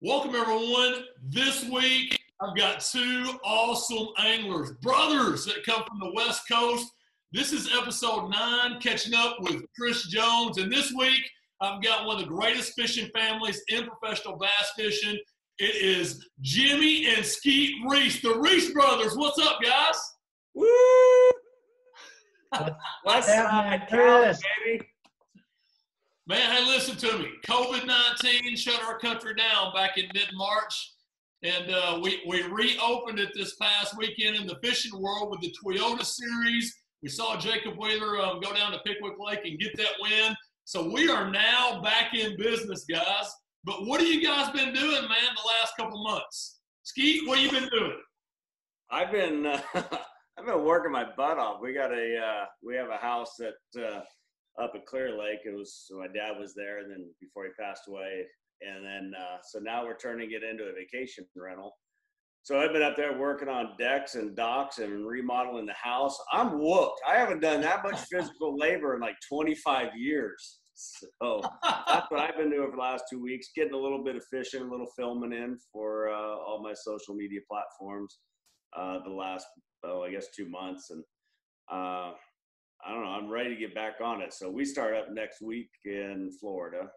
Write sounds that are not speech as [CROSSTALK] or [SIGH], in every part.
Welcome, everyone. This week, I've got two awesome anglers, brothers that come from the West Coast. This is episode nine, catching up with Chris Jones. And this week, I've got one of the greatest fishing families in professional bass fishing. It is Jimmy and Skeet Reese, the Reese brothers. What's up, guys? Woo! What's happening, up, Cal, Chris? baby? Man, hey, listen to me. COVID 19 shut our country down back in mid March. And uh, we, we reopened it this past weekend in the fishing world with the Toyota Series. We saw Jacob Wheeler um, go down to Pickwick Lake and get that win. So we are now back in business, guys. But what have you guys been doing, man, the last couple months? Skeet, what have you been doing? I've been uh, [LAUGHS] I've been working my butt off. We got a uh, we have a house that uh, up at Clear Lake. It was so my dad was there, and then before he passed away, and then uh, so now we're turning it into a vacation rental. So I've been up there working on decks and docks and remodeling the house. I'm whooped. I haven't done that much [LAUGHS] physical labor in like 25 years. So that's what I've been doing for the last two weeks, getting a little bit of fishing, a little filming in for uh, all my social media platforms. Uh, the last, oh, I guess two months, and uh, I don't know. I'm ready to get back on it. So we start up next week in Florida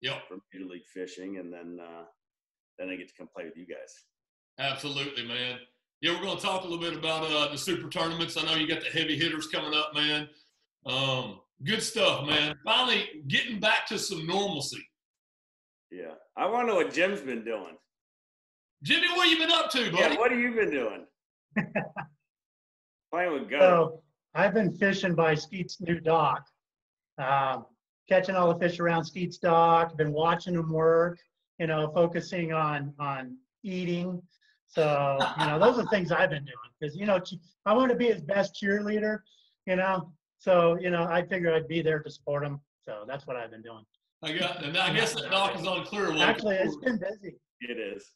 Yep, for Major League Fishing, and then uh, then I get to come play with you guys. absolutely, man. Yeah, we're going to talk a little bit about uh, the super tournaments. I know you got the heavy hitters coming up, man. Um, good stuff, man. Finally getting back to some normalcy. Yeah, I want to know what Jim's been doing. Jimmy, what have you been up to, buddy? Yeah, what have you been doing? [LAUGHS] Playing with Go. So I've been fishing by Skeet's new dock, um, catching all the fish around Skeet's dock. Been watching them work. You know, focusing on on eating. So you know, those are things I've been doing because you know I want to be his best cheerleader. You know, so you know I figured I'd be there to support him. So that's what I've been doing. I got, and I guess that dock is on clear. Actually, it's been busy. It is.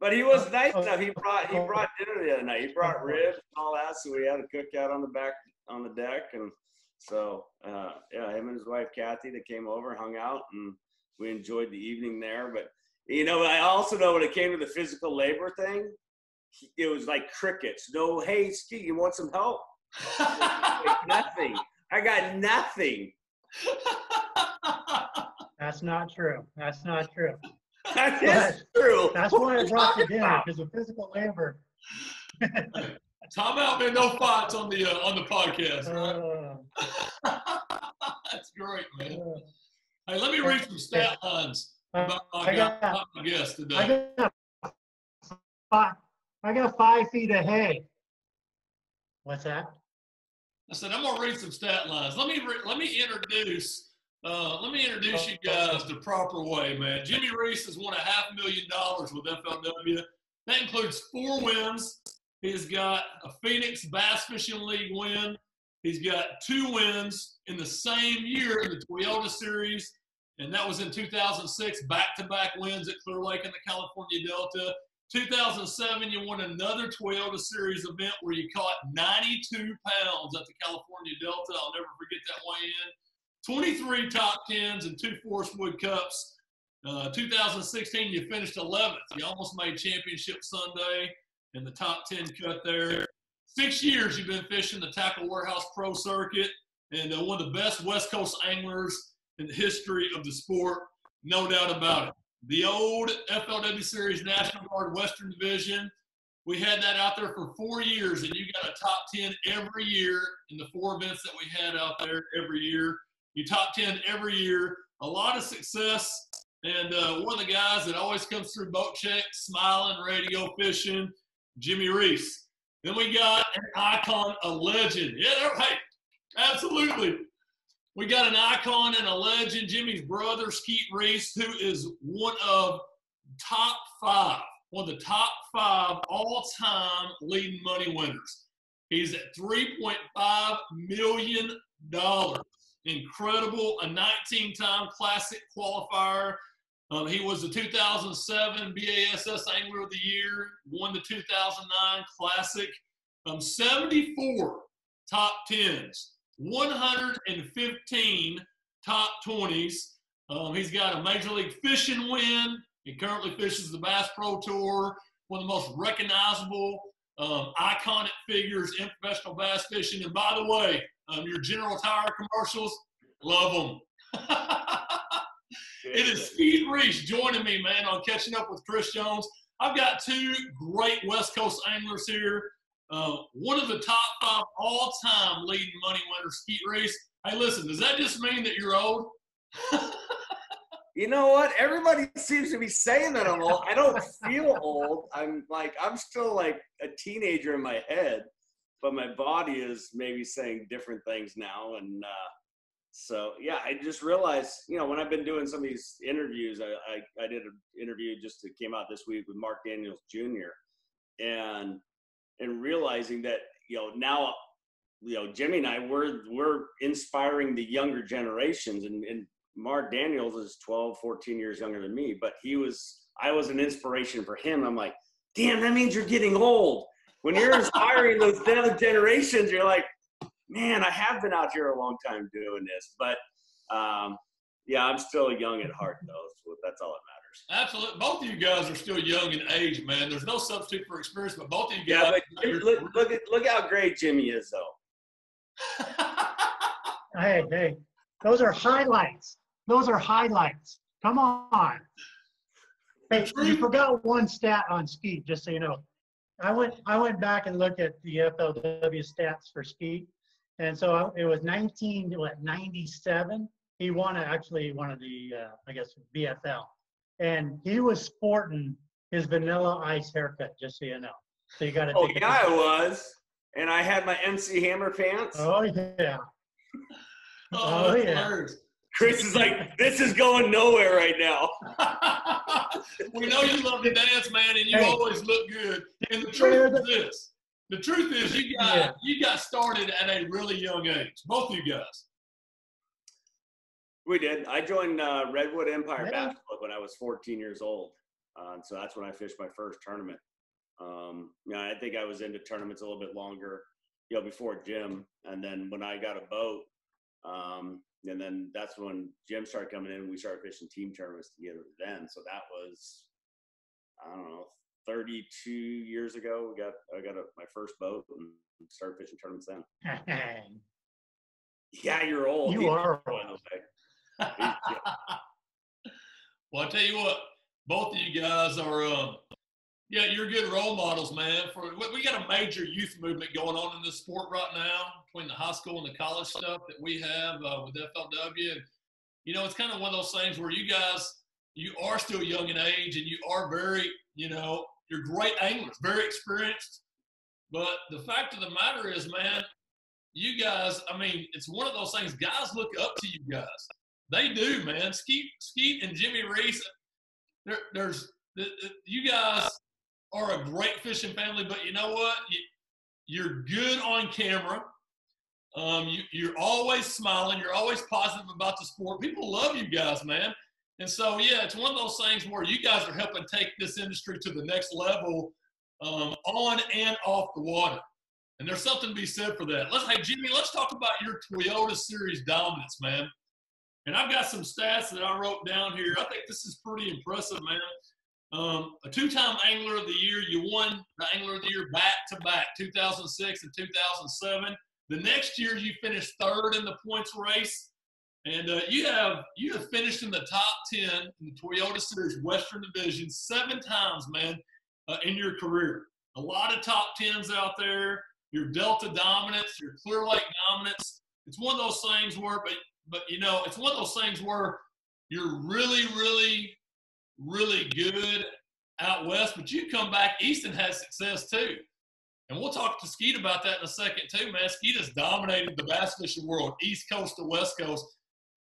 But he was nice Oh, enough. He brought he oh. brought dinner the other night. He brought ribs and all that, so we had a cookout on the back on the deck, and so uh, yeah, him and his wife Kathy they came over, hung out, and we enjoyed the evening there. But you know, I also know when it came to the physical labor thing, it was like crickets. No, hey, Ski, you want some help? [LAUGHS] Nothing. I got nothing. [LAUGHS] That's not true. That's not true. That is true. That's What why I you talking dinner because of physical labor. [LAUGHS] Time out, man. No fights on the uh, on the podcast. Uh, [LAUGHS] That's great, man. uh, Hey, let me read some stat lines about my, I got- my guest I today. got five, I got five feet of hay. What's that? I said I'm gonna read some stat lines. Let me re- let me introduce uh, let me introduce you guys the proper way, man. Jimmy Reese has won a half million dollars with FLW. That includes four wins. He's got a Phoenix Bass Fishing League win. He's got two wins in the same year in the Toyota Series, and that was in 2006. Back-to-back wins at Clear Lake in the California Delta. 2007, you won another Toyota Series event where you caught 92 pounds at the California Delta. I'll never forget that weigh in. 23 top tens and two Forrest Wood Cups. Uh, 2016, you finished 11th. You almost made Championship Sunday in the top 10 cut there. Six years you've been fishing the Tackle Warehouse Pro Circuit and uh, one of the best West Coast anglers in the history of the sport, no doubt about it. The old FLW Series National Guard Western Division, we had that out there for four years, and you got a top 10 every year in the four events that we had out there every year. You top 10 every year, a lot of success, and uh, one of the guys that always comes through boat check, smiling, ready to go fishing, Jimmy Reese. Then we got an icon, a legend. Yeah, hey, absolutely. We got an icon and a legend, Jimmy's brother, Skeet Reese, who is one of top five, one of the top five all-time leading money winners. He's at $3.5 million. Incredible, a 19-time classic qualifier. Um, he was the 2007 BASS Angler of the Year, won the 2009 Classic. Um, 74 top 10s, 115 top 20s. Um, he's got a Major League Fishing win, He currently fishes the Bass Pro Tour, one of the most recognizable, um, iconic figures in professional bass fishing. And by the way, um, your General Tire commercials, love them. [LAUGHS] it is Skeet Reese joining me, man, on Catching Up with Chris Jones. I've got two great West Coast anglers here. Uh, one of the top five all-time leading money winners, Skeet Reese. Hey, listen, does that just mean that you're old? you know what? Everybody seems to be saying that I'm old. I don't feel old. I'm like I'm still like a teenager in my head, but my body is maybe saying different things now. And uh, so yeah, I just realized, you know, when I've been doing some of these interviews, I I, I did an interview just that came out this week with Mark Daniels Jr. and and realizing that you know now you know Jimmy and I we're we're inspiring the younger generations and, and Mark Daniels is 12 14 years younger than me but he was I was an inspiration for him I'm like damn that means you're getting old when you're inspiring those other generations you're like man I have been out here a long time doing this but um, yeah I'm still young at heart though so that's all that matters Absolutely. Both of you guys are still young in age, man. There's no substitute for experience, but both of you guys. Yeah, but look, look, at, look how great Jimmy is, though. [LAUGHS] hey, hey, those are highlights. Those are highlights. Come on. Hey, you forgot one stat on Skeet, just so you know. I went I went back and looked at the FLW stats for Skeet, and so it was 19 what 97. He won actually one of the uh, I guess BFL and he was sporting his vanilla ice haircut, just so you know. So you got to. Oh yeah, I was, and I had my MC Hammer pants. Oh yeah. [LAUGHS] oh, oh yeah. Chris is like, this is going nowhere right now. [LAUGHS] we know you love to dance, man, and you hey. always look good. And the truth is this: the truth is you got yeah. you got started at a really young age, both of you guys. We did. I joined uh, Redwood Empire yeah. Basketball when I was 14 years old. Uh, so that's when I fished my first tournament. Um, you know, I think I was into tournaments a little bit longer, you know, before Jim. And then when I got a boat, um, and then that's when Jim started coming in. And we started fishing team tournaments together then. So that was, I don't know, 32 years ago. We got I got a, my first boat and started fishing tournaments then. [LAUGHS] yeah, you're old. You, are [LAUGHS] old. [LAUGHS] well, I tell you what, both of you guys are, uh, yeah, you're good role models, man. For we got a major youth movement going on in this sport right now between the high school and the college stuff that we have uh, with FLW. And, you know, it's kind of one of those things where you guys, you are still young in age and you are very, you know, you're great anglers, very experienced. But the fact of the matter is, man, you guys, I mean, it's one of those things, guys look up to you guys. They do, man. Skeet, Skeet, and Jimmy Reese. There, there's you guys are a great fishing family, but you know what? You, are good on camera. Um, you, you're always smiling. You're always positive about the sport. People love you guys, man. And so, yeah, it's one of those things where you guys are helping take this industry to the next level um, on and off the water. And there's something to be said for that. Let's, hey, Jimmy, let's talk about your Toyota Series dominance, man. And I've got some stats that I wrote down here. I think this is pretty impressive, man. Um, a two-time Angler of the Year. You won the Angler of the Year back to back, 2006 and 2007. The next year, you finished third in the points race, and uh, you have you have finished in the top 10 in the Toyota Series Western Division seven times, man, uh, in your career. A lot of top tens out there. Your Delta dominance, your Clear Lake dominance. It's one of those things where, but but you know, it's one of those things where you're really, really, really good out west, but you come back east and has success too. And we'll talk to Skeet about that in a second too, man. Skeet has dominated the bass fishing world, east coast to west coast.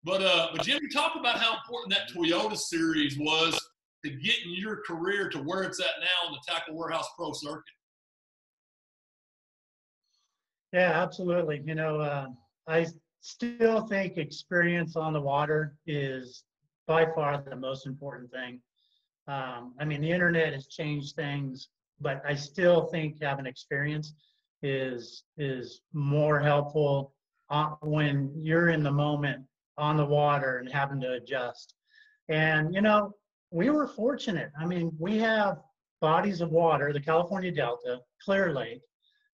But uh, but Jimmy, talk about how important that Toyota series was to getting your career to where it's at now in the Tackle Warehouse Pro circuit. Yeah, absolutely. You know, uh, I still think experience on the water is by far the most important thing. Um, I mean, the internet has changed things, but I still think having experience is is more helpful when you're in the moment on the water and having to adjust. And you know, we were fortunate. I mean, we have bodies of water, the California Delta, Clear Lake,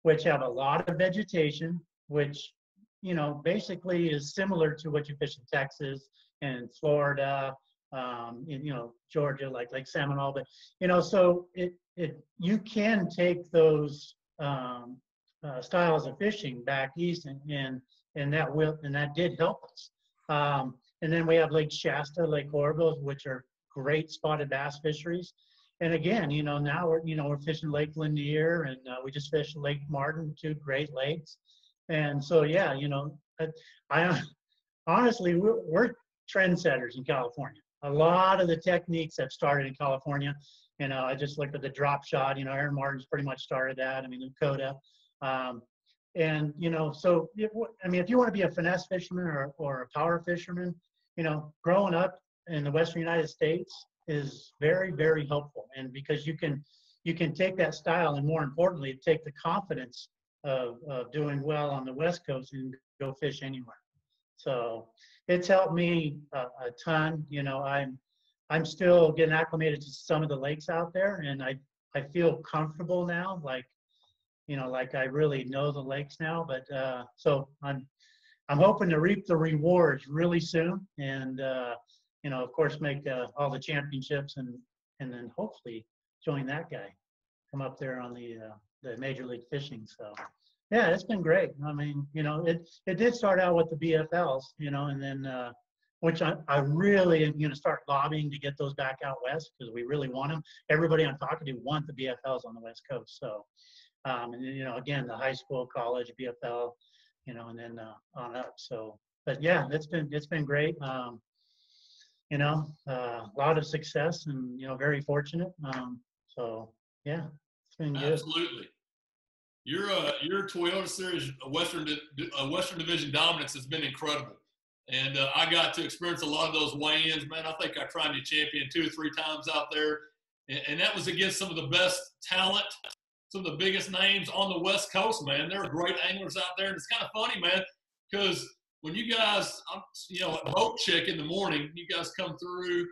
which have a lot of vegetation, which, you know, basically is similar to what you fish in Texas and Florida, um, in, you know, Georgia, like Lake Seminole. But, you know, so it, it, you can take those um, uh, styles of fishing back east and, and, and that will, and that did help us. Um, and then we have Lake Shasta, Lake Oroville, which are great spotted bass fisheries. And again, you know, now we're, you know, we're fishing Lake Lanier and uh, we just fished Lake Martin, two great lakes. And so, yeah, you know, I, I honestly, we're, we're trendsetters in California. A lot of the techniques have started in California. You know, I just looked at the drop shot, you know, Aaron Martens pretty much started that. I mean, Lakota. Um, and, you know, so, I mean, if you want to be a finesse fisherman or, or a power fisherman, you know, growing up in the Western United States is very, very helpful. And because you can, you can take that style and more importantly, take the confidence of, of doing well on the West Coast and go fish anywhere. So it's helped me a, a ton. You know, I'm, I'm still getting acclimated to some of the lakes out there and I, I feel comfortable now, like, you know, like I really know the lakes now, but, uh, so I'm, I'm hoping to reap the rewards really soon and, uh, you know, of course, make uh, all the championships and and then hopefully join that guy, come up there on the uh, the major league fishing. So, yeah, it's been great. I mean, you know, it it did start out with the BFLs, you know, and then uh, which I, I really am going to start lobbying to get those back out west because we really want them. Everybody on Talkadoo want the BFLs on the west coast. So, um, and you know, again, the high school, college, BFL, you know, and then uh, on up. So, but yeah, it's been it's been great. Um, you know, uh, a lot of success and, you know, very fortunate. Um, so yeah, it's been good. Absolutely. Your, uh, your Toyota Series Western, uh, Western Division dominance has been incredible. And uh, I got to experience a lot of those weigh-ins, man. I think I tried to champion two or three times out there. And, and that was against some of the best talent, some of the biggest names on the West Coast, man. There are great anglers out there. And it's kind of funny, man, because when you guys, you know, at Boat Check in the morning, you guys come through.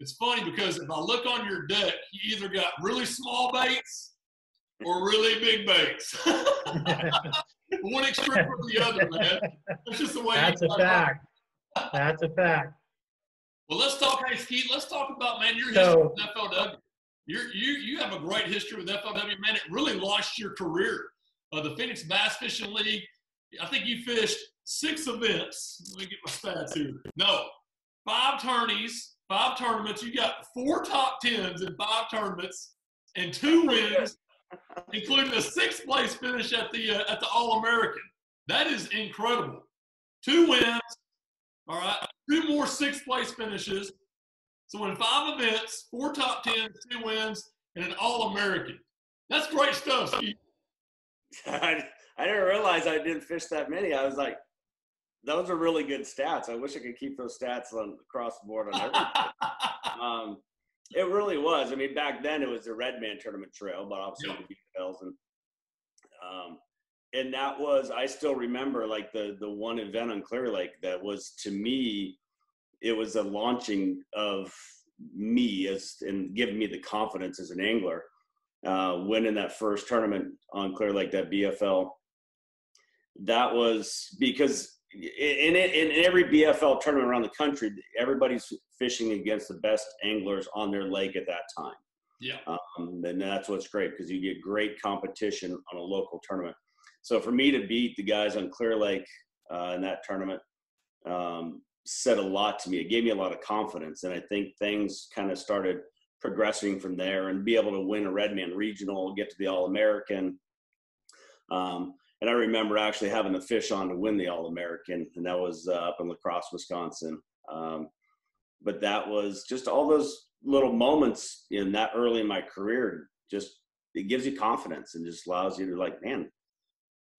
It's funny because if I look on your deck, you either got really small baits or really big baits. [LAUGHS] One extreme or the other, man. That's just the way. That's a fact. That's a fact. Well, let's talk. Hey, Skeet, let's talk about man your history so, with FLW. You're, you you have a great history with FLW, man. It really launched your career. Uh, the Phoenix Bass Fishing League. I think you fished six events. Let me get my stats here. No, five tourneys, five tournaments. You got four top tens in five tournaments and two wins, [LAUGHS] including a sixth place finish at the uh, at the All American. That is incredible. Two wins. All right, two more sixth place finishes. So in five events, four top tens, two wins, and an All American. That's great stuff, Skeet. [LAUGHS] I, I didn't realize I didn't fish that many. I was like, those are really good stats. I wish I could keep those stats on across the board on everything. [LAUGHS] um, it really was. I mean, back then it was the Redman tournament trail, but obviously the details and um, and that was I still remember like the the one event on Clear Lake that was to me it was a launching of me as and giving me the confidence as an angler. Uh, winning that first tournament on Clear Lake, that BFL, that was because in, in every BFL tournament around the country, everybody's fishing against the best anglers on their lake at that time. Yeah. Um, and that's what's great because you get great competition on a local tournament. So for me to beat the guys on Clear Lake uh, in that tournament um, said a lot to me. It gave me a lot of confidence, and I think things kind of started progressing from there. And be able to win a Redman regional, get to the All American. Um, and I remember actually having a fish on to win the All American, and that was uh, up in La Crosse, Wisconsin. Um, but that was just all those little moments in that early in my career. Just it gives you confidence and just allows you to like, man,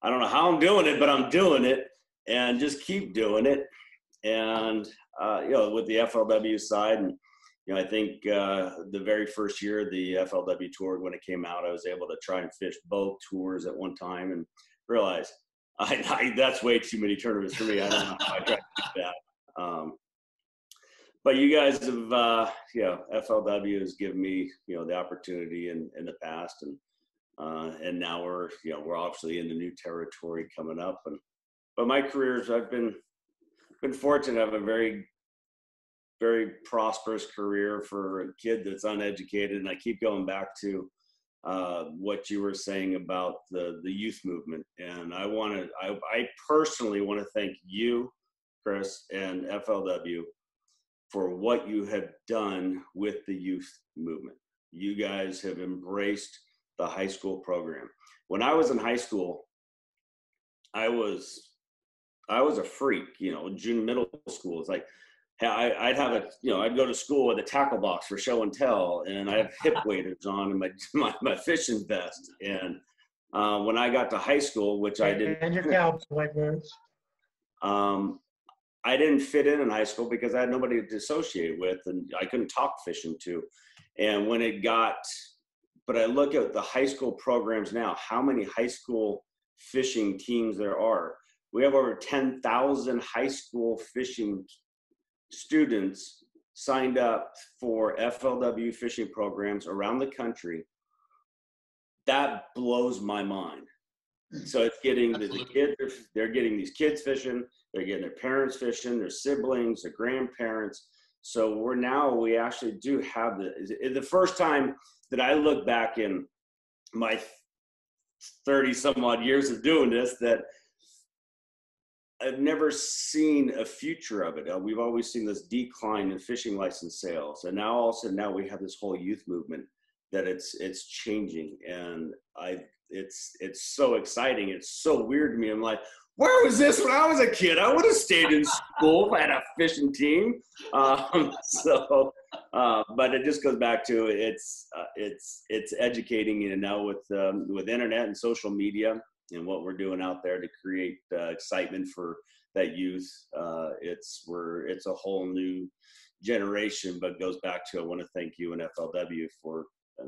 I don't know how I'm doing it, but I'm doing it, and just keep doing it. And uh, you know, with the FLW side, and you know, I think uh, the very first year of the FLW tour when it came out, I was able to try and fish both tours at one time, and realize [LAUGHS] I, I, that's way too many tournaments for me. I don't know how I tried to do that. Um, but you guys have, uh, you know, FLW has given me, you know, the opportunity in, in the past, and uh, and now we're, you know, we're obviously in the new territory coming up, and but my careers, I've been been fortunate. I have a very very prosperous career for a kid that's uneducated, and I keep going back to uh, what you were saying about the the youth movement, and I want to, I, I personally want to thank you, Chris, and FLW for what you have done with the youth movement. You guys have embraced the high school program. When I was in high school, I was I was a freak, you know, junior middle school. It's like I, would have a, you know, I'd go to school with a tackle box for show and tell, and I have hip [LAUGHS] waders on and my, [LAUGHS] my, my fishing vest. And uh, when I got to high school, which I didn't, and your cowboy boots. Um, I didn't fit in in high school because I had nobody to associate with, and I couldn't talk fishing to. And when it got, but I look at the high school programs now, how many high school fishing teams there are. We have over 10,000 high school fishing students signed up for FLW fishing programs around the country. That blows my mind. Hmm. So it's getting the, the kids, they're getting these kids fishing, they're getting their parents fishing, their siblings, their grandparents. So we're now, we actually do have the, the first time that I look back in my 30 some odd years of doing this that I've never seen a future of it. Uh, we've always seen this decline in fishing license sales, and now all of a sudden, now we have this whole youth movement that it's it's changing, and I it's it's so exciting. It's so weird to me. I'm like, where was this when I was a kid? I would have stayed in school if I had a fishing team. [LAUGHS] Um, so, uh, but it just goes back to it's uh, it's it's educating you know with um, with internet and social media and what we're doing out there to create uh, excitement for that youth. Uh, it's we're it's a whole new generation, but goes back to I want to thank you and FLW for uh,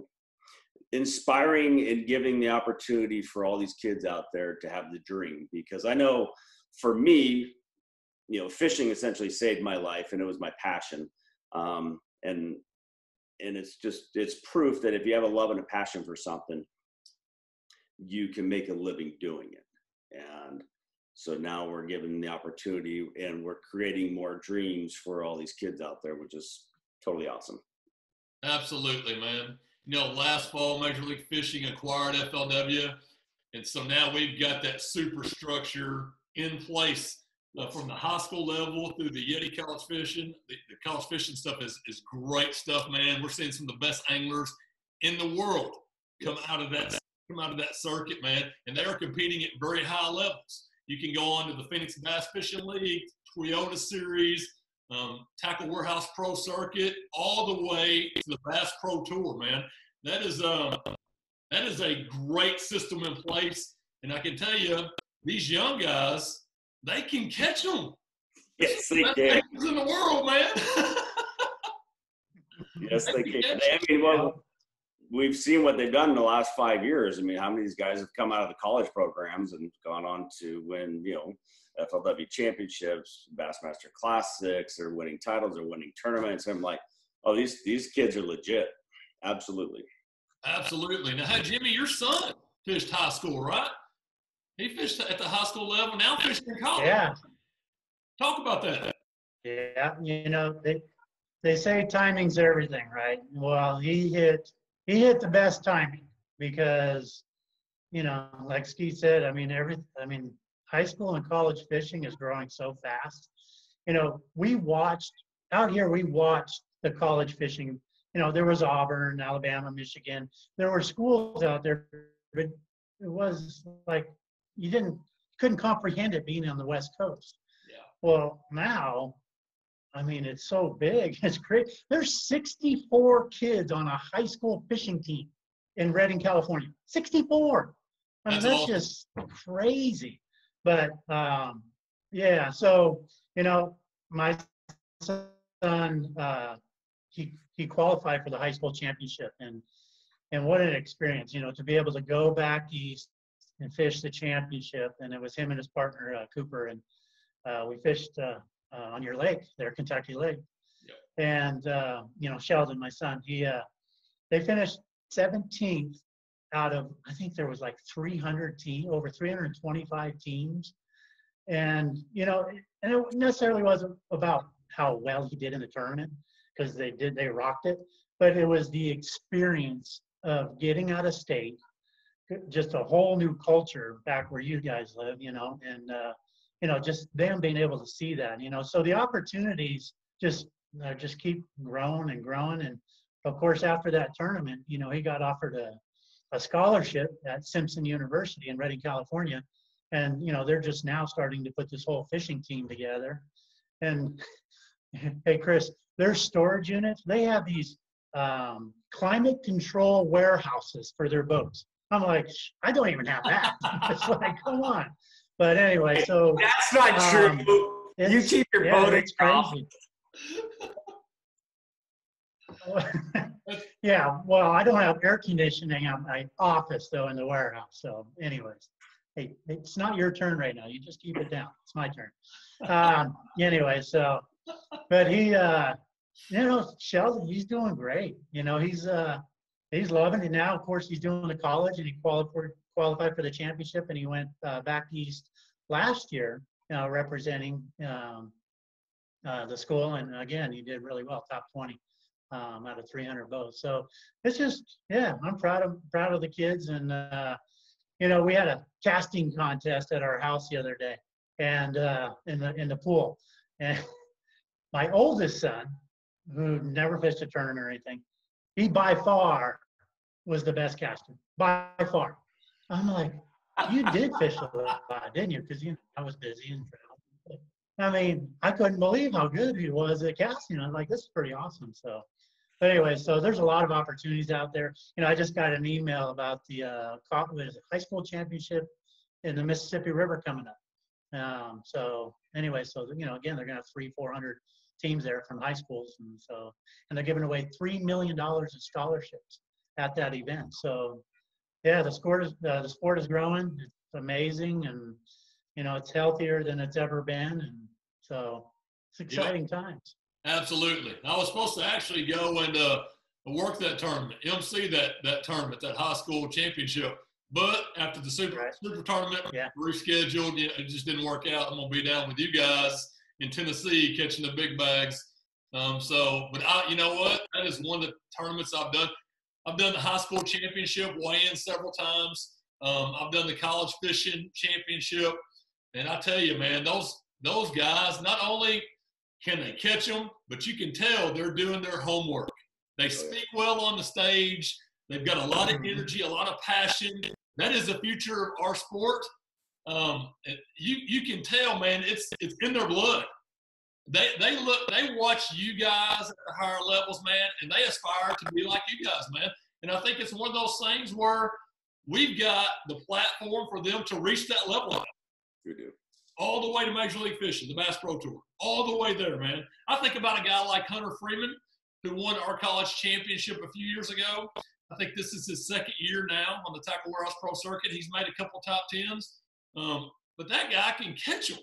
inspiring and giving the opportunity for all these kids out there to have the dream. Because I know for me, you know, fishing essentially saved my life, and it was my passion. Um, and and it's just it's proof that if you have a love and a passion for something you can make a living doing it. And so now we're given the opportunity and we're creating more dreams for all these kids out there, which is totally awesome. Absolutely, man. You know, last fall, Major League Fishing acquired FLW. And so now we've got that superstructure in place uh, from the high school level through the Yeti College Fishing. The, the college fishing stuff is, is great stuff, man. We're seeing some of the best anglers in the world come out of that come out of that circuit, man, and they are competing at very high levels. You can go on to the Phoenix Bass Fishing League, Toyota Series, um, Tackle Warehouse Pro Circuit, all the way to the Bass Pro Tour, man. That is um, that is a great system in place, and I can tell you, these young guys, they can catch them. Yes, they can. in the world, man. [LAUGHS] yes, they, they can. I mean, well, we've seen what they've done in the last five years. I mean, how many of these guys have come out of the college programs and gone on to win, you know, FLW championships, Bassmaster Classics, or winning titles or winning tournaments. I'm like, oh, these these kids are legit. Absolutely. Absolutely. Now, hey, Jimmy, your son fished high school, right? He fished at the high school level. Now fishing in college. Yeah. Talk about that. Yeah, you know they they say timing's everything, right? Well, he hit he hit the best timing because, you know, like Skeet said, I mean, every, I mean, high school and college fishing is growing so fast. You know, we watched out here, we watched the college fishing. You know, there was Auburn, Alabama, Michigan. There were schools out there, but it was like you didn't couldn't comprehend it being on the West Coast. Yeah. Well, now I mean, it's so big. [LAUGHS] It's great. There's 64 kids on a high school fishing team in Redding, California. 64. I mean, that's, that's just crazy. But um, yeah, so you know, my son uh, he he qualified for the high school championship, and and what an experience, you know, to be able to go back east and fish the championship. And it was him and his partner uh, Cooper, and uh, we fished uh, on your lake there, Kentucky Lake. Yep. And uh, you know, Sheldon, my son, he uh, they finished 17th out of I think there was like 300 team over 325 teams, and you know, and it necessarily wasn't about how well he did in the tournament because they did they rocked it, but it was the experience of getting out of state, just a whole new culture back where you guys live, you know, and uh, you know, just them being able to see that, you know, so the opportunities just uh, just keep growing and growing, and of course after that tournament, you know, he got offered a a scholarship at Simpson University in Redding, California, and you know they're just now starting to put this whole fishing team together, and [LAUGHS] hey Chris, their storage units, they have these um, climate control warehouses for their boats. I'm like, I don't even have that. [LAUGHS] it's like, come on. But anyway, so that's not true. um, you keep your yeah, boat it's crazy. [LAUGHS] yeah, well, I don't have air conditioning at my office though in the warehouse. So, anyways, hey, it's not your turn right now. You just keep it down. It's my turn. Um, anyway, so, but he, uh, you know, Sheldon, he's doing great. You know, he's uh, he's loving it now. Of course, he's doing the college and he qualified qualified for the championship and he went uh, back east last year, uh, representing um, uh, the school. And again, he did really well, top 20 um, out of 300 boats. So it's just, yeah, I'm proud of proud of the kids. And uh, you know, we had a casting contest at our house the other day, and uh, in the in the pool, and [LAUGHS] my oldest son, who never fished a tournament or anything, he by far was the best caster by far. I'm like, you did fish a lot, didn't you? Because you know I was busy and traveling. I mean, I couldn't believe how good he was at casting. I'm like, this is pretty awesome. So, but anyway, so there's a lot of opportunities out there. You know, I just got an email about the uh, high school championship in the Mississippi River coming up. Um, so anyway, so you know, again, they're gonna have three, four hundred teams there from high schools, and so and they're giving away three million dollars in scholarships at that event. So yeah, the sport is uh, the sport is growing. It's amazing, and you know, it's healthier than it's ever been, and so it's exciting times. Absolutely. I was supposed to actually go and uh, work that tournament, MC that that tournament, that high school championship. But after the super Right. super tournament Yeah. rescheduled, it just didn't work out. I'm gonna be down with you guys in Tennessee catching the big bags. Um, so, but I, you know what? That is one of the tournaments I've done. I've done the high school championship weigh-in several times. Um, I've done the college fishing championship, and I tell you, man, those those guys not only can they catch them, but you can tell they're doing their homework. They speak well on the stage. They've got a lot of energy, a lot of passion. That is the future of our sport. Um, you you can tell, man, it's it's in their blood. They they look they watch you guys at the higher levels, man, and they aspire to be like you guys, man. And I think it's one of those things where we've got the platform for them to reach that level We do. all the way to Major League Fishing, the Bass Pro Tour, all the way there, man. I think about a guy like Hunter Freeman, who won our college championship a few years ago. I think this is his second year now on the Tackle Warehouse Pro Circuit. He's made a couple top tens, um, but that guy can catch them.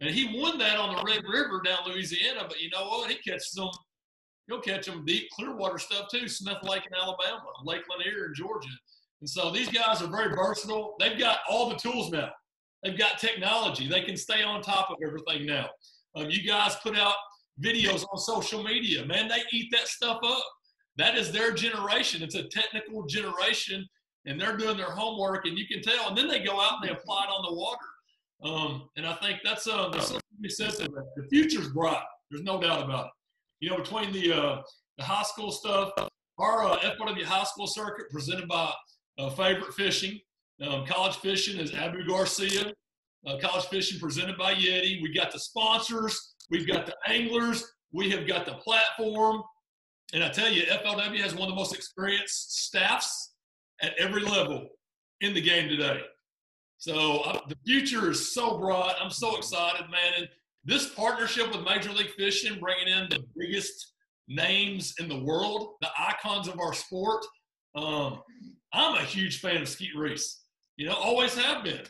And he won that on the Red River down Louisiana. But you know what? He catches them. He'll catch them deep Clearwater stuff too. Smith Lake in Alabama, Lake Lanier in Georgia. And so these guys are very versatile. They've got all the tools now. They've got technology. They can stay on top of everything now. Um, you guys put out videos on social media. Man, they eat that stuff up. That is their generation. It's a technical generation, and they're doing their homework, and you can tell. And then they go out and they apply it on the water. Um, and I think that's uh, there's something to be said that. The future's bright. There's no doubt about it. You know, between the uh, the high school stuff, our uh, FW high school circuit presented by uh, Favorite Fishing. Um, college fishing is Abu Garcia. Uh, college fishing presented by Yeti. We got the sponsors. We've got the anglers. We have got the platform. And I tell you, FLW has one of the most experienced staffs at every level in the game today. So uh, the future is so bright. I'm so excited, man. And this partnership with Major League Fishing, bringing in the biggest names in the world, the icons of our sport. Um, I'm a huge fan of Skeet Reese. You know, always have been.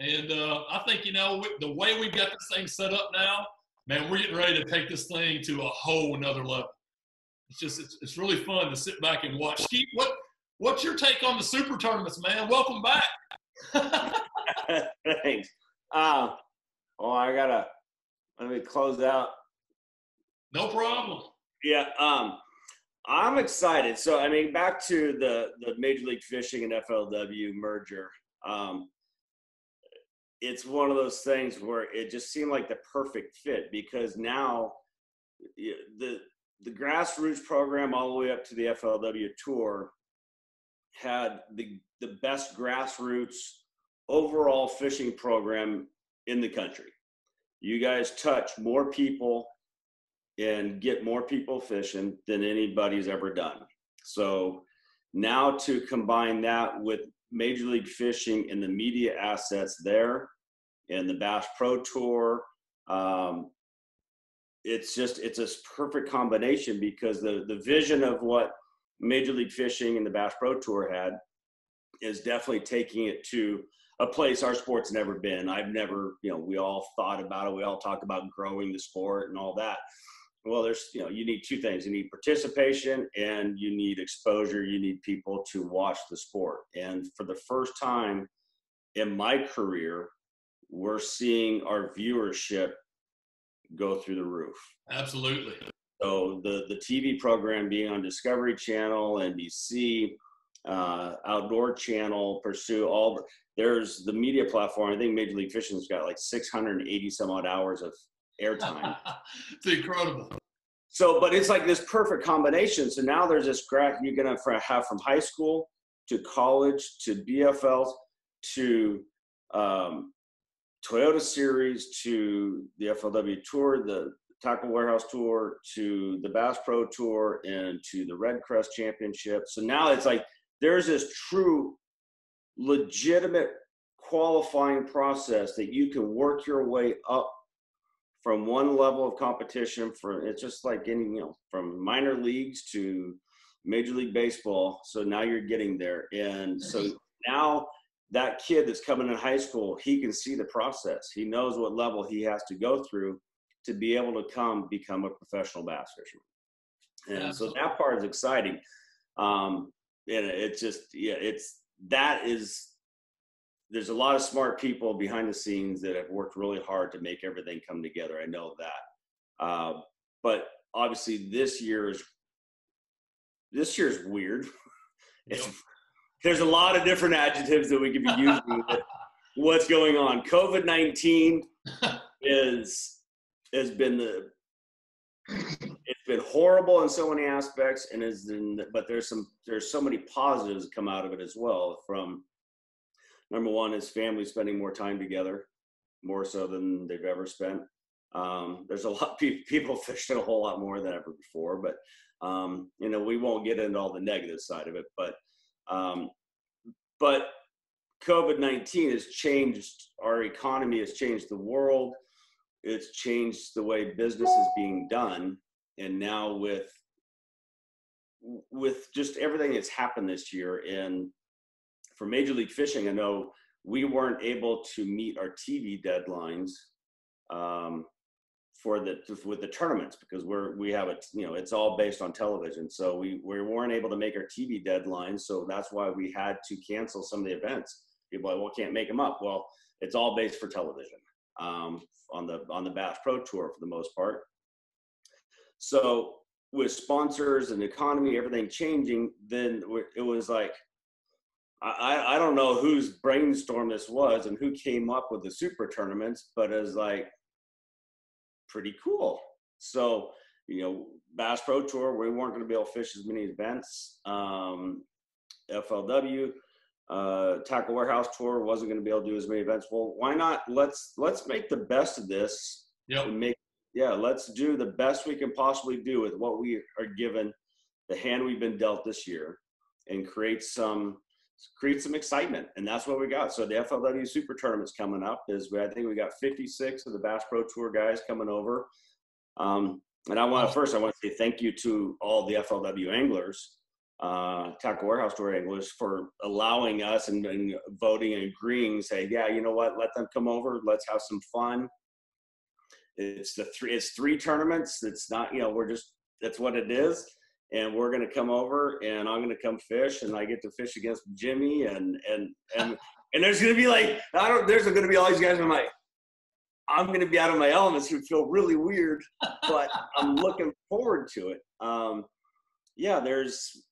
And uh, I think, you know, the way we've got this thing set up now, man, we're getting ready to take this thing to a whole another level. It's just it's, it's really fun to sit back and watch. Skeet, what what's your take on the super tournaments, man? Welcome back. [LAUGHS] [LAUGHS] Thanks. Uh, oh, I gotta let me close out. No problem. Yeah. Um, I'm excited. So, I mean, back to the the Major League Fishing and FLW merger. Um, it's one of those things where it just seemed like the perfect fit because now the the grassroots program all the way up to the FLW tour had the the best grassroots overall fishing program in the country. You guys touch more people and get more people fishing than anybody's ever done. So now to combine that with Major League Fishing and the media assets there and the Bass Pro Tour, um, it's just it's a perfect combination because the the vision of what Major League Fishing and the Bass Pro Tour had is definitely taking it to a place our sport's never been. I've never, you know, we all thought about it. We all talk about growing the sport and all that. Well, there's, you know, you need two things. You need participation and you need exposure. You need people to watch the sport. And for the first time in my career, we're seeing our viewership go through the roof. Absolutely. So the the TV program being on Discovery Channel, NBC, uh, Outdoor Channel, Pursue, all there's the media platform. I think Major League Fishing's got like 680 some odd hours of airtime. [LAUGHS] it's incredible. So, but it's like this perfect combination. So now there's this graph you're gonna have from high school to college to BFLs to um, Toyota Series to the FLW Tour, the Tackle Warehouse Tour to the Bass Pro Tour and to the REDCREST Championship. So now it's like there's this true, legitimate qualifying process that you can work your way up from one level of competition for it's just like any you know from minor leagues to major league baseball. So now you're getting there. And so now that kid that's coming in high school he can see the process. He knows what level he has to go through to be able to come become a professional bass fisherman. And so that part is exciting. Um and it's just yeah it's that is there's a lot of smart people behind the scenes that have worked really hard to make everything come together. I know that. Uh, but obviously this year is this year is weird. Yep. there's a lot of different adjectives that we could be using. [LAUGHS] what's going on? COVID nineteen [LAUGHS] is has been the it's been horrible in so many aspects, and is in, but there's some there's so many positives come out of it as well from number one is family spending more time together, more so than they've ever spent. Um, there's a lot of people [LAUGHS] fishing a whole lot more than ever before, but um, you know we won't get into all the negative side of it. But um, but COVID nineteen has changed our economy, has changed the world, it's changed the way business is being done, and now with with just everything that's happened this year and for Major League Fishing, I know we weren't able to meet our TV deadlines um, for the with the tournaments because we're we have it you know it's all based on television. So we we weren't able to make our TV deadlines. So that's why we had to cancel some of the events. People like well can't make them up. Well it's all based for television um, on the on the Bass Pro Tour for the most part so with sponsors and economy everything changing then it was like I, I don't know whose brainstorm this was and who came up with the super tournaments, but it's like pretty cool. So, you know, Bass Pro Tour, we weren't going to be able to fish as many events. Um, FLW, uh, Tackle Warehouse Tour wasn't going to be able to do as many events. Well, why not? Let's let's make the best of this. Yeah. Yeah. Let's do the best we can possibly do with what we are given, the hand we've been dealt this year, and create some create some excitement, and that's what we got. So the FLW Super Tournament's coming up. Is we, I think we got 56 of the Bass Pro Tour guys coming over. Um, and I want to first I want to say thank you to all the FLW anglers, uh, Tackle Warehouse Tour anglers, for allowing us and, and voting and agreeing. Say, yeah, you know what? Let them come over. Let's have some fun. It's the three it's three tournaments. It's not you know we're just that's what it is. And we're gonna come over, and I'm gonna come fish, and I get to fish against Jimmy, and and and and there's gonna be like I don't there's gonna be all these guys. I'm like, I'm gonna be out of my elements. It would feel really weird, but I'm looking forward to it. Um, yeah, there's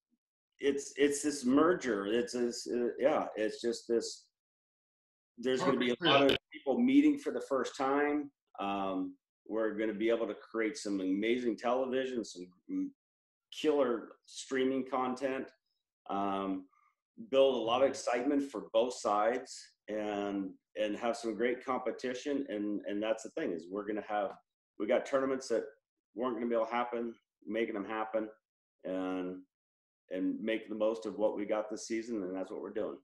it's it's this merger. It's this uh, yeah. It's just this. There's going to be a lot of people meeting for the first time. Um, we're going to be able to create some amazing television, some killer streaming content, um, build a lot of excitement for both sides, and and have some great competition. And and that's the thing is we're going to have we got tournaments that weren't going to be able to happen, making them happen, and and make the most of what we got this season, and that's what we're doing.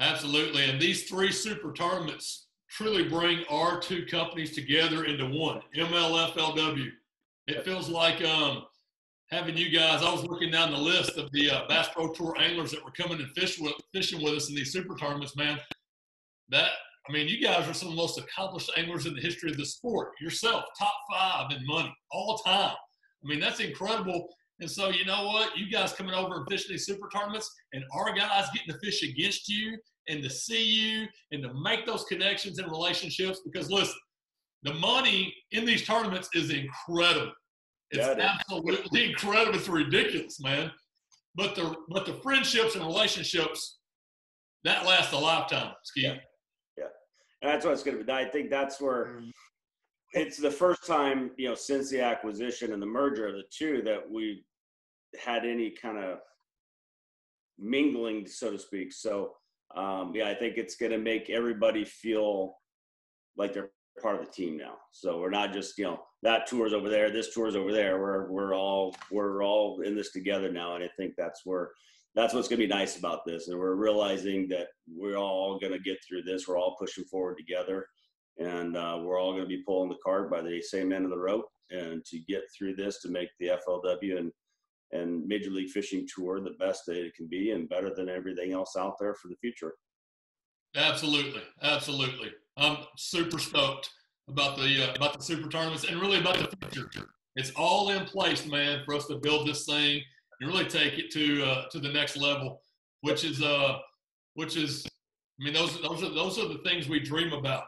Absolutely, and these three super tournaments truly bring our two companies together into one MLFLW. It feels like um, having you guys. I was looking down the list of the uh, Bass Pro Tour anglers that were coming and fish with, fishing with us in these super tournaments. Man, that I mean, you guys are some of the most accomplished anglers in the history of the sport. Yourself, top five in money all time. I mean, that's incredible. And so, you know what? You guys coming over and fishing these super tournaments, and our guys getting to fish against you and to see you and to make those connections and relationships. Because listen, the money in these tournaments is incredible. It's absolutely incredible. It's ridiculous, man. But the but the friendships and relationships that last a lifetime. Ski. Yeah. yeah, and that's what it's going to be. I think that's where mm-hmm. it's the first time you know since the acquisition and the merger of the two that we had any kind of mingling, so to speak. So um, yeah, I think it's going to make everybody feel like they're part of the team now. So we're not just you know that tour's over there, this tour's over there. We're we're all we're all in this together now, and I think that's where that's what's going to be nice about this. And we're realizing that we're all going to get through this. We're all pushing forward together, and uh, we're all going to be pulling the cart by the same end of the rope, and to get through this to make the FLW and and Major League Fishing Tour the best that it can be and better than everything else out there for the future. Absolutely, absolutely. I'm super stoked about the uh, about the super tournaments and really about the future. It's all in place, man, for us to build this thing and really take it to uh, to the next level, which is uh which is I mean those those are those are the things we dream about.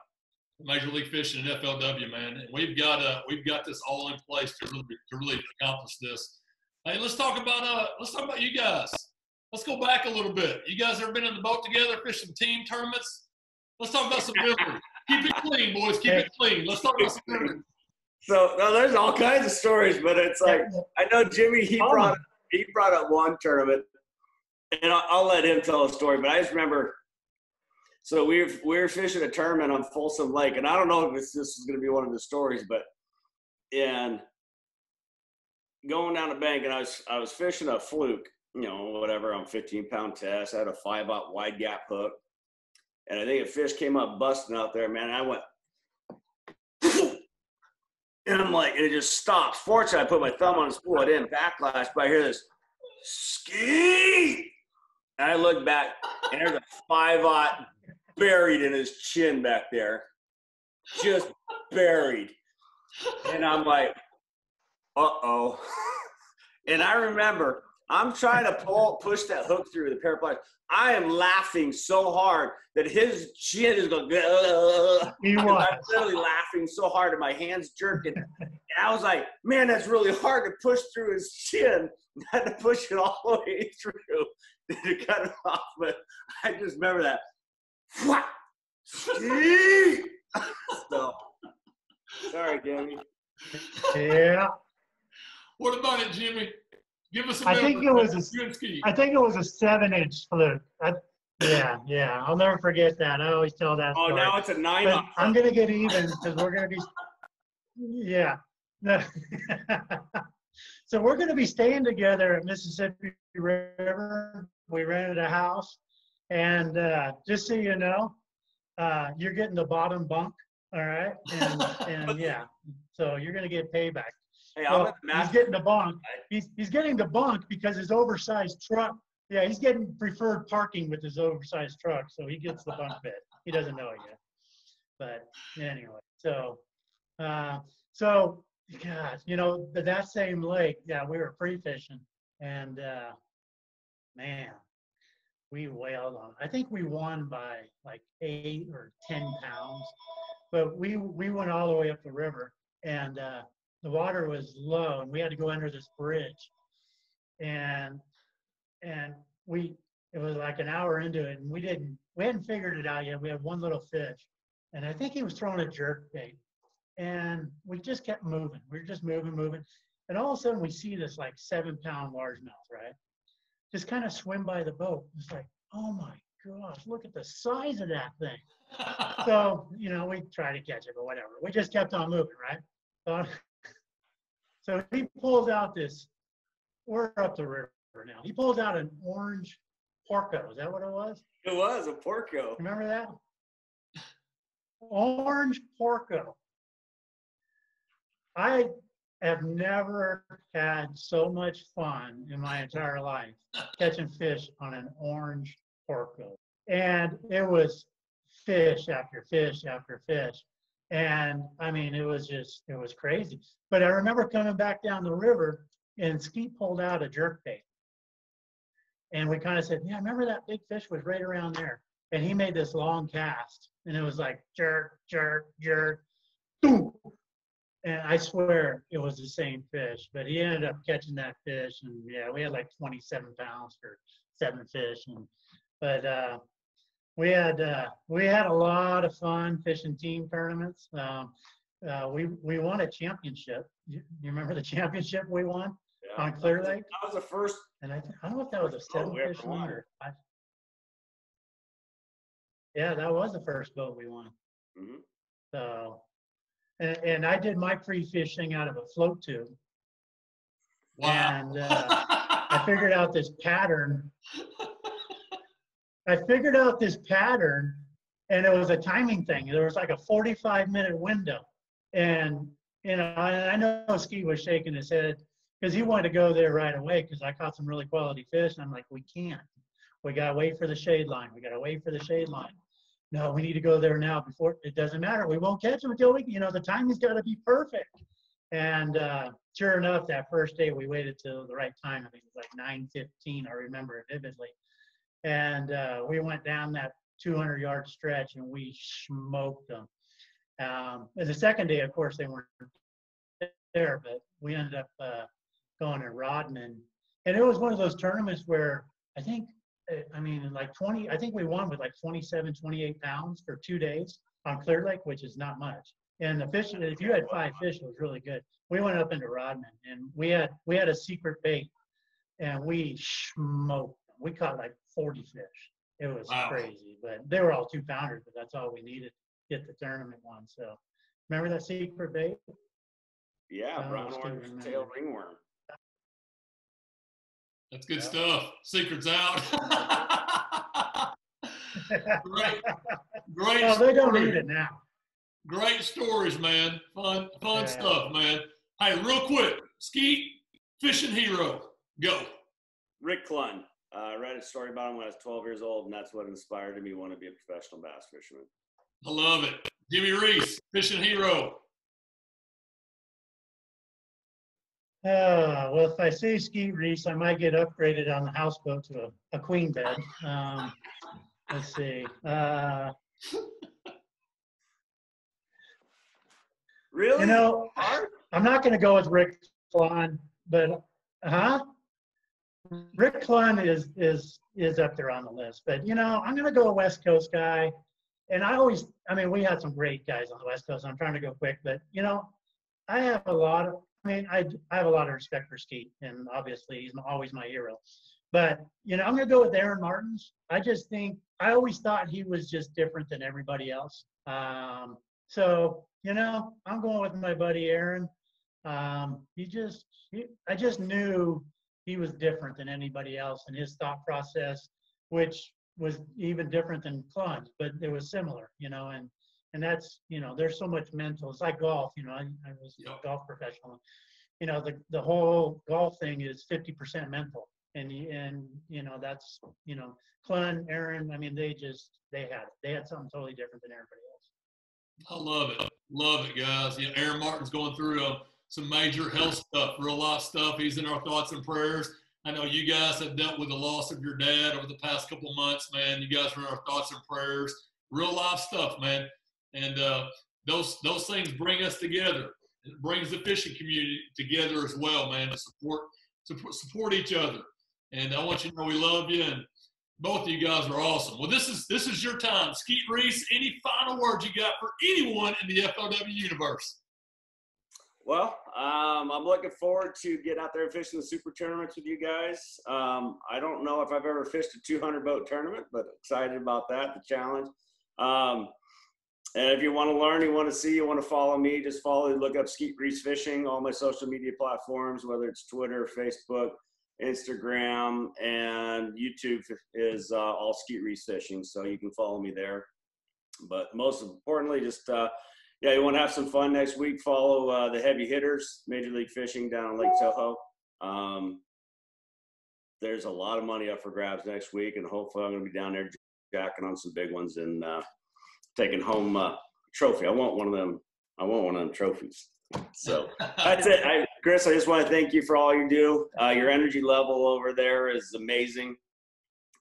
Major League Fishing and FLW, man, and we've got uh we've got this all in place to really to really accomplish this. Hey, let's talk about uh, let's talk about you guys. Let's go back a little bit. You guys ever been in the boat together, fishing team tournaments? Let's talk about some memories. Keep it clean, boys. Keep it clean. Let's talk about some memories. So no, there's all kinds of stories, but it's like I know Jimmy. He brought he brought up one tournament, and I'll, I'll let him tell a story. But I just remember. So we were we were fishing a tournament on Folsom Lake, and I don't know if this, this is going to be one of the stories, but and going down the bank and I was I was fishing a fluke, you know, whatever on 15 pound test. I had a five aught wide gap hook. And I think a fish came up busting out there, man. I went [SNIFFS] and I'm like, and it just stops. Fortunately, I put my thumb on the spool. I didn't backlash, but I hear this ski. And I look back, and there's a five aught buried in his chin back there, just buried. And I'm like, uh-oh. [LAUGHS] and I remember I'm trying to pull push that hook through the pair of pliers. I am laughing so hard that his chin is going. [LAUGHS] He was. I'm literally laughing so hard, and my hands jerking. and I was like, "Man, that's really hard to push through his chin. [LAUGHS] I had to push it all the way through to cut it off." But I just remember that. so, sorry, Jamie. Yeah. What about it, Jimmy? Give us a I think it was a, I think it was a seven inch fluke. I, yeah, yeah. I'll never forget that. I always tell that. Oh, story. now it's a nine. But I'm gonna get even because we're gonna be. Yeah. [LAUGHS] so we're gonna be staying together at Mississippi River. We rented a house, and uh, just so you know, uh, you're getting the bottom bunk. All right, and, and [LAUGHS] yeah, so you're gonna get payback. Hey, well, he's getting the bunk. He's, he's getting the bunk because his oversized truck. Yeah, he's getting preferred parking with his oversized truck, so he gets the bunk bed. He doesn't know it yet. But anyway, so Uh, so, God, you know, that same lake, yeah, we were free fishing, and uh, man, we wailed on. I think we won by like eight or ten pounds, but we we went all the way up the river, and uh, the water was low, and we had to go under this bridge, and and we it was like an hour into it, and we didn't we hadn't figured it out yet. We had one little fish, and I think he was throwing a jerk bait, and we just kept moving. We were just moving, moving, and all of a sudden we see this like seven pound largemouth, right? Just kind of swim by the boat. It's like, oh my gosh, look at the size of that thing. [LAUGHS] So you know, we try to catch it, but whatever. We just kept on moving, right? So, so he pulls out this. We're up the river now. He pulls out an orange porco. Is that what it was? It was a porco. Remember that? Orange porco. I have never had so much fun in my entire life catching fish on an orange porco. And it was fish after fish after fish. And I mean, it was just, it was crazy. But I remember coming back down the river and Skeet pulled out a jerk bait. And we kind of said, yeah, remember that big fish was right around there. And he made this long cast and it was like jerk, jerk, jerk, boom. And I swear it was the same fish, but he ended up catching that fish. And yeah, we had like 27 pounds for seven fish. And, but, uh, we had uh, we had a lot of fun fishing team tournaments. Um, uh, we we won a championship. You, you remember the [LAUGHS] championship we won Yeah. on Clear Lake? That was the first. And I, th- I don't know if that was a seven boat we ever fish one or five. Yeah, that was the first boat we won. Mhm. So, and, and I did my pre fishing out of a float tube. wow. And uh, I figured out this pattern. [LAUGHS] I figured out this pattern, and it was a timing thing. There was like a 45 minute window. And, you know, I, I know Ski was shaking his head because he wanted to go there right away because I caught some really quality fish. And I'm like, we can't. We got to wait for the shade line. We got to wait for the shade line. No, we need to go there now before it doesn't matter. We won't catch them until we, you know, the timing's got to be perfect. And uh, sure enough, that first day we waited till the right time. I think it was like 9:15. I remember it vividly. And uh, we went down that 200 yard stretch and we smoked them. Um, the second day, of course, they weren't there, but we ended up uh, going to Rodman. And it was one of those tournaments where I think, uh, I mean, like 20, I think we won with like 27, 28 pounds for two days on Clear Lake, which is not much. And the fish, if you had five fish, it was really good. We went up into Rodman and we had we had a secret bait, and we smoked. Them. We caught like 40 fish. It was Wow. crazy, but they were all two pounders, but that's all we needed to get the tournament one. So remember that secret bait? Yeah, brown still orange remember. tail ringworm. That's good Yeah. stuff. Secrets out. [LAUGHS] great, great. well, they don't story. need it now. Great stories, man. Fun, fun Yeah. stuff, man. Hey, real quick, Skeet, fishing hero, go. Rick Clunn. Uh, I read a story about him when I was 12 years old, and that's what inspired me to want to be a professional bass fisherman. I love it. Jimmy Reese, fishing hero. Uh, well, if I say Skeet Reese, I might get upgraded on the houseboat to a, a queen bed. Um, let's see. Uh, Really? you know, I'm not going to go with Rick Clunn, but huh? Rick Clunn is is is up there on the list, but you know, I'm going to go a West Coast guy. And I always, I mean, we had some great guys on the West Coast. I'm trying to go quick, but you know, I have a lot of, I mean, I I have a lot of respect for Skeet, and obviously he's always my hero. But you know, I'm going to go with Aaron Martens. I just think I always thought he was just different than everybody else. Um, so you know, I'm going with my buddy Aaron. Um, he just, he, I just knew he was different than anybody else in his thought process, which was even different than Clunn's, but it was similar, you know, and and that's, you know, there's so much mental. It's like golf, you know. I, I was Yep. a golf professional. You know, the the whole golf thing is 50% mental, and and you know that's you know, Klun, Aaron. I mean, they just they had they had something totally different than everybody else. I love it. Love it, guys. Yeah, Aaron Martens going through uh, some major health stuff, real life stuff. He's in our thoughts and prayers. I know you guys have dealt with the loss of your dad over the past couple months, man. You guys are in our thoughts and prayers. Real life stuff, man. And uh, those those things bring us together. It brings the fishing community together as well, man, to support to support each other. And I want you to know we love you, and both of you guys are awesome. Well, this is this is your time, Skeet Reese. Any final words you got for anyone in the FLW universe? Well, um, I'm looking forward to getting out there and fishing the super tournaments with you guys. Um, I don't know if I've ever fished a 200 boat tournament, but excited about that, the challenge. Um, and if you want to learn, you want to see, you want to follow me, just follow, look up Skeet Reese Fishing, all my social media platforms, whether it's Twitter, Facebook, Instagram, and YouTube is uh, all Skeet Reese Fishing. So you can follow me there. But most importantly, just uh, yeah, you want to have some fun next week. Follow uh, the heavy hitters, Major League Fishing down in Lake Toho. Um, there's a lot of money up for grabs next week, and hopefully I'm going to be down there jacking on some big ones and uh, taking home a trophy. I want one of them. I want one of them trophies. So [LAUGHS] that's it. I, Chris, I just want to thank you for all you do. Uh, your energy level over there is amazing.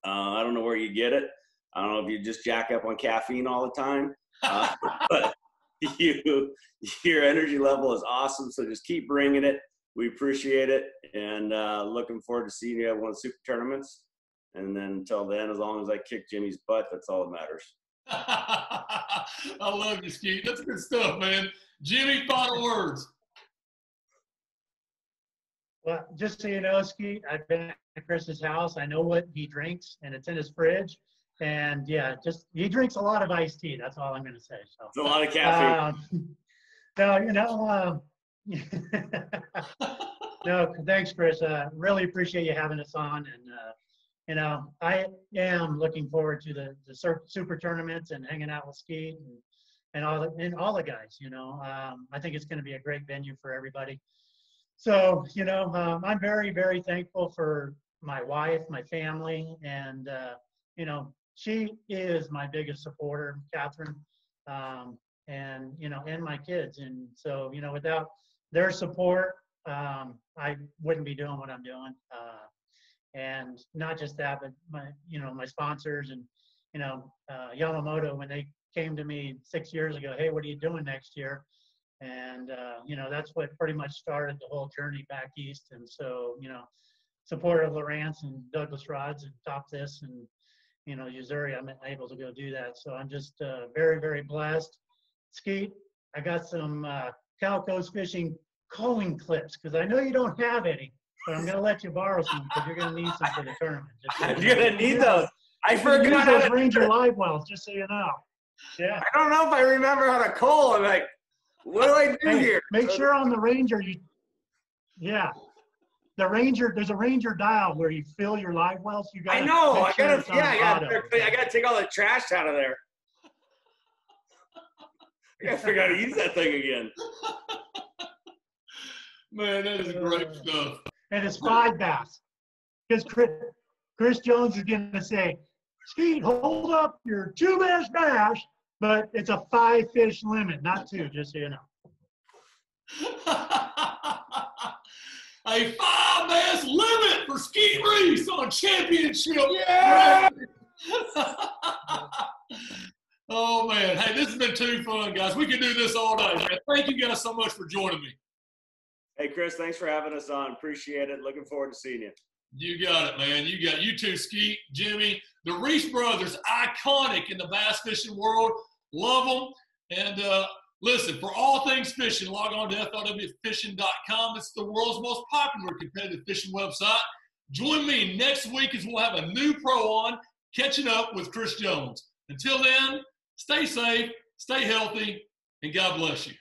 Uh, I don't know where you get it. I don't know if you just jack up on caffeine all the time, uh, [LAUGHS] but [LAUGHS] you your energy level is awesome. So just keep bringing it. We appreciate it, and uh, looking forward to seeing you at one of the super tournaments. And then until then, as long as I kick Jimmy's butt, that's all that matters. [LAUGHS] I love you, Skeet. That's good stuff, man. Jimmy, final words. Well, just so you know, Skeet, I've been at Chris's house. I know what he drinks, and it's in his fridge. And yeah, just he drinks a lot of iced tea. That's all I'm going to say. So it's a lot of caffeine. Um, [LAUGHS] no, you know. Uh, [LAUGHS] no, thanks, Chris. Uh, really appreciate you having us on, and uh, you know, I am looking forward to the the super tournaments and hanging out with Skeet and, and all the and all the guys. You know, um, I think it's going to be a great venue for everybody. So, you know, um, I'm very, very thankful for my wife, my family, and uh, you know, she is my biggest supporter, Catherine, um, and you know, and my kids. And so, you know, without their support, um, I wouldn't be doing what I'm doing. Uh, and not just that, but my, you know, my sponsors and you know, uh, Yamamoto when they came to me six years ago, hey, what are you doing next year? And uh, you know, that's what pretty much started the whole journey back east. And so, you know, support of Lowrance and Douglas Rods and Top This and you know, Yo-Zuri, I'm able to go do that. So I'm just uh, very, very blessed. Skeet, I got some uh, Cal Coast Fishing culling clips because I know you don't have any, but I'm going to let you borrow some because you're going to need some for the tournament. So [LAUGHS] you're going to need those. I forgot those Ranger [LAUGHS] live wells, just so you know. Yeah. I don't know if I remember how to cull. I'm like, what do I do hey, here? Make sure on the Ranger you, yeah, the Ranger, there's a Ranger dial where you fill your live wells. You got. I know. I gotta. yeah, I gotta. I gotta take all the trash out of there. [LAUGHS] I gotta figure out how to use that thing again. Man, that is great uh, stuff. And it's five bass. Because Chris, Chris Jones is going to say, Skeet, hold up your two bass bass, but it's a five fish limit, not two, just so you know. [LAUGHS] a five bass limit for Skeet Reese on championship. Yeah! [LAUGHS] oh man, hey, this has been too fun, guys. We can do this all day, man. Thank you guys so much for joining me. Hey, Chris, thanks for having us on. Appreciate it. Looking forward to seeing you. You got it, man. You got you too, Skeet, Jimmy, the Reese brothers, iconic in the bass fishing world. Love them. And uh, Listen, for all things fishing, log on to flwfishing.com. It's the world's most popular competitive fishing website. Join me next week as we'll have a new pro on, catching up with Chris Jones. Until then, stay safe, stay healthy, and God bless you.